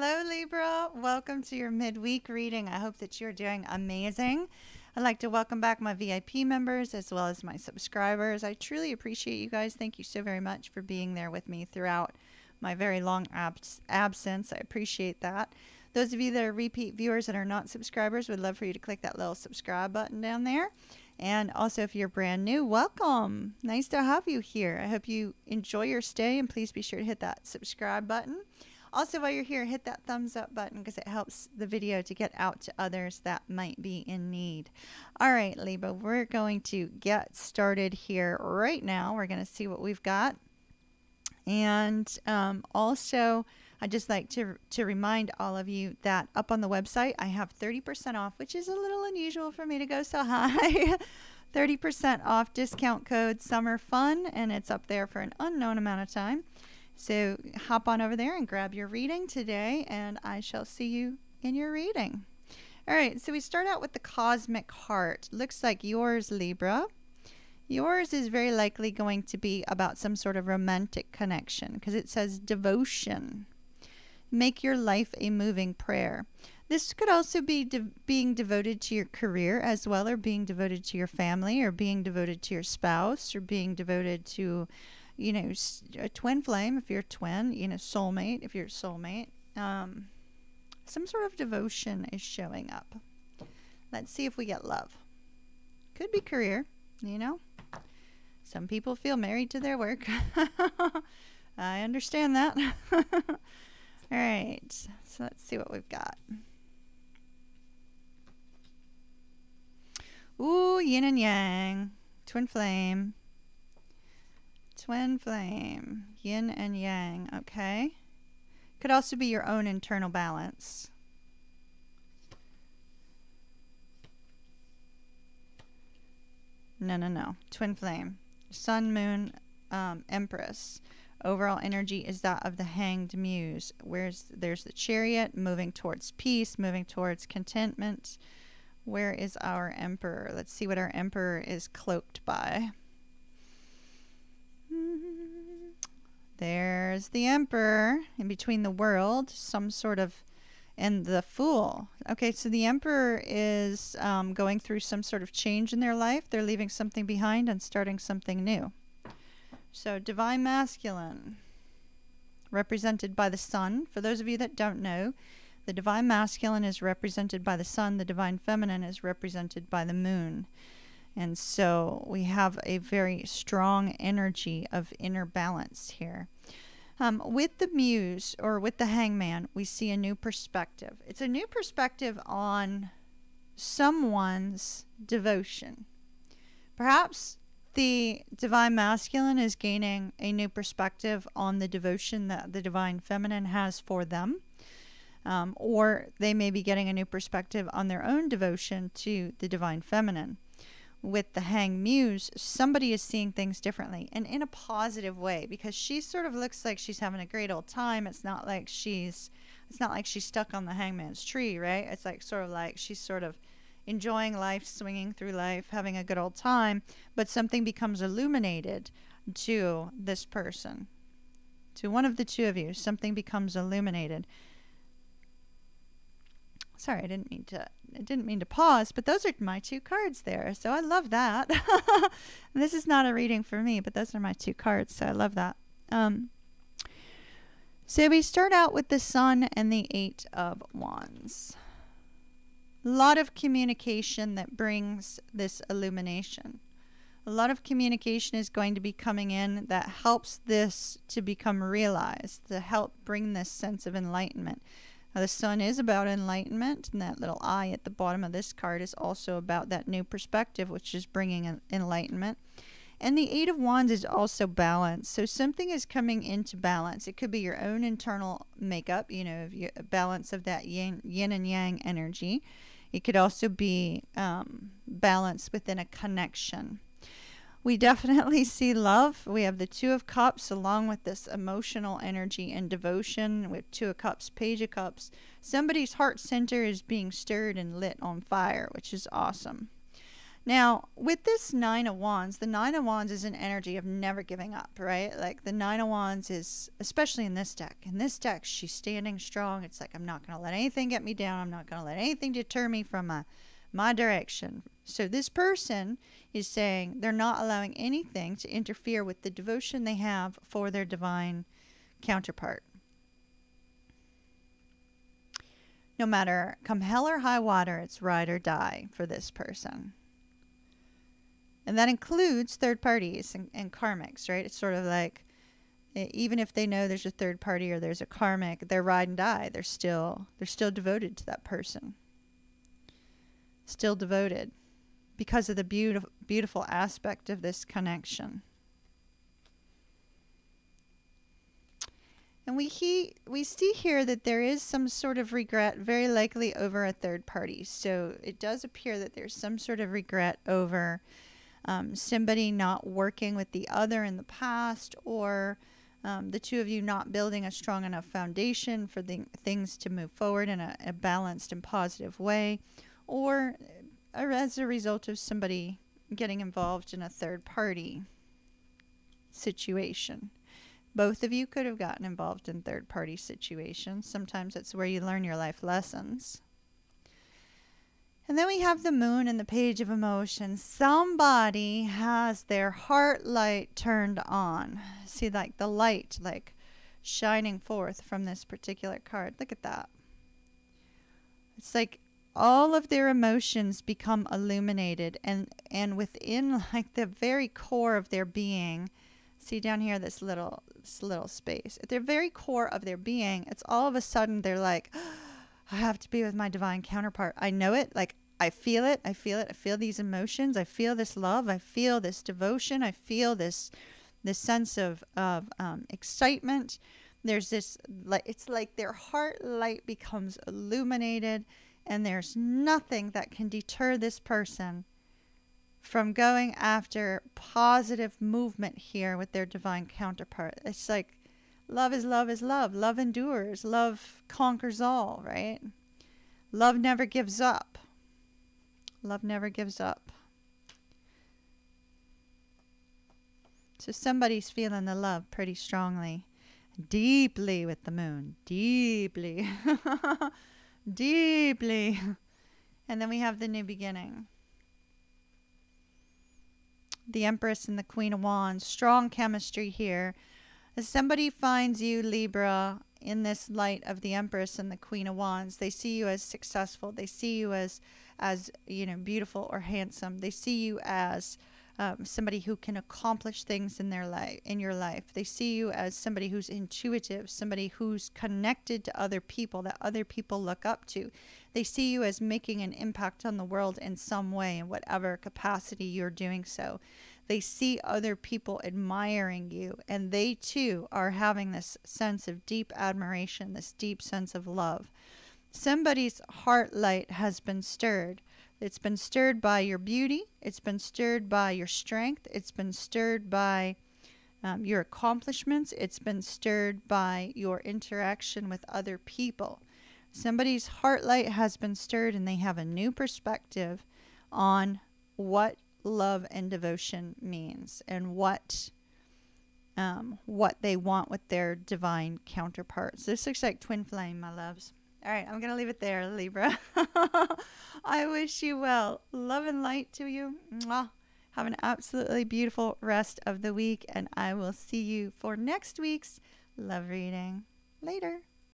Hello, Libra. Welcome to your midweek reading. I hope that you're doing amazing. I'd like to welcome back my VIP members as well as my subscribers. I truly appreciate you guys. Thank you so very much for being there with me throughout my very long abs- absence. I appreciate that. Those of you that are repeat viewers that are not subscribers, would love for you to click that little subscribe button down there. And also, if you're brand new, welcome. Nice to have you here. I hope you enjoy your stay, and please be sure to hit that subscribe button. Also, while you're here, hit that thumbs up button because it helps the video to get out to others that might be in need. All right, Libra, we're going to get started here right now. We're going to see what we've got. And um, also, I'd just like to, to remind all of you that up on the website, I have 30% off, which is a little unusual for me to go so high. 30% off discount code Summer Fun, and it's up there for an unknown amount of time. So hop on over there and grab your reading today, and I shall see you in your reading. All right, so we start out with the cosmic heart. Looks like yours, Libra. Yours is very likely going to be about some sort of romantic connection because it says devotion. Make your life a moving prayer. This could also be de- being devoted to your career as well, or being devoted to your family, or being devoted to your spouse, or being devoted to you know, a twin flame if you're a twin, you know, soulmate if you're a soulmate. Um, some sort of devotion is showing up. Let's see if we get love. Could be career, you know. Some people feel married to their work. I understand that. All right, so let's see what we've got. Ooh, yin and yang, twin flame. Twin flame, yin and yang, okay. Could also be your own internal balance. No, no, no. Twin flame. Sun, moon, um, empress. Overall energy is that of the hanged muse. Where's there's the chariot moving towards peace, moving towards contentment. Where is our emperor? Let's see what our emperor is cloaked by. There's the emperor in between the world, some sort of, and the fool. Okay, so the emperor is um, going through some sort of change in their life. They're leaving something behind and starting something new. So, divine masculine, represented by the sun. For those of you that don't know, the divine masculine is represented by the sun, the divine feminine is represented by the moon. And so we have a very strong energy of inner balance here. Um, with the muse or with the hangman, we see a new perspective. It's a new perspective on someone's devotion. Perhaps the divine masculine is gaining a new perspective on the devotion that the divine feminine has for them. Um, or they may be getting a new perspective on their own devotion to the divine feminine with the hang muse, somebody is seeing things differently and in a positive way because she sort of looks like she's having a great old time. It's not like she's it's not like she's stuck on the hangman's tree, right? It's like sort of like she's sort of enjoying life, swinging through life, having a good old time, but something becomes illuminated to this person. To one of the two of you, something becomes illuminated. Sorry, I didn't mean to I didn't mean to pause, but those are my two cards there. So I love that. this is not a reading for me, but those are my two cards. So I love that. Um, so we start out with the Sun and the Eight of Wands. A lot of communication that brings this illumination. A lot of communication is going to be coming in that helps this to become realized, to help bring this sense of enlightenment. Now, the sun is about enlightenment, and that little eye at the bottom of this card is also about that new perspective, which is bringing enlightenment. And the Eight of Wands is also balance. So something is coming into balance. It could be your own internal makeup, you know, balance of that yin, yin and yang energy. It could also be um, balance within a connection we definitely see love. We have the Two of Cups along with this emotional energy and devotion with Two of Cups, Page of Cups. Somebody's heart center is being stirred and lit on fire, which is awesome. Now, with this Nine of Wands, the Nine of Wands is an energy of never giving up, right? Like the Nine of Wands is, especially in this deck, in this deck, she's standing strong. It's like, I'm not going to let anything get me down. I'm not going to let anything deter me from my, my direction. So this person is saying they're not allowing anything to interfere with the devotion they have for their divine counterpart. No matter come hell or high water, it's ride or die for this person. And that includes third parties and, and karmics, right? It's sort of like even if they know there's a third party or there's a karmic, they're ride and die. They're still they're still devoted to that person. Still devoted because of the beautiful beautiful aspect of this connection. And we he, we see here that there is some sort of regret, very likely over a third party. So it does appear that there's some sort of regret over um, somebody not working with the other in the past, or um, the two of you not building a strong enough foundation for the things to move forward in a, a balanced and positive way, or as a result of somebody getting involved in a third party situation. Both of you could have gotten involved in third party situations. Sometimes it's where you learn your life lessons. And then we have the moon and the page of emotions. Somebody has their heart light turned on. See, like the light, like shining forth from this particular card. Look at that. It's like all of their emotions become illuminated and and within like the very core of their being see down here this little this little space at their very core of their being it's all of a sudden they're like I have to be with my divine counterpart. I know it. Like, I feel it. I feel it. I feel these emotions. I feel this love. I feel this devotion. I feel this, this sense of, of um, excitement. There's this, like, it's like their heart light becomes illuminated, and there's nothing that can deter this person from going after positive movement here with their divine counterpart. It's like love is love is love. Love endures. Love conquers all, right? Love never gives up. Love never gives up. So somebody's feeling the love pretty strongly, deeply with the moon, deeply, deeply. And then we have the new beginning. The Empress and the Queen of Wands, strong chemistry here. As somebody finds you, Libra, in this light of the Empress and the Queen of Wands, they see you as successful. They see you as, as you know, beautiful or handsome. They see you as um, somebody who can accomplish things in their life, in your life. They see you as somebody who's intuitive, somebody who's connected to other people that other people look up to. They see you as making an impact on the world in some way, in whatever capacity you're doing so. They see other people admiring you, and they too are having this sense of deep admiration, this deep sense of love. Somebody's heart light has been stirred. It's been stirred by your beauty, it's been stirred by your strength, it's been stirred by um, your accomplishments, it's been stirred by your interaction with other people. Somebody's heart light has been stirred, and they have a new perspective on what love and devotion means and what um, what they want with their divine counterparts. This looks like twin flame, my loves. All right, I'm going to leave it there, Libra. I wish you well. Love and light to you. Mwah. Have an absolutely beautiful rest of the week, and I will see you for next week's love reading. Later.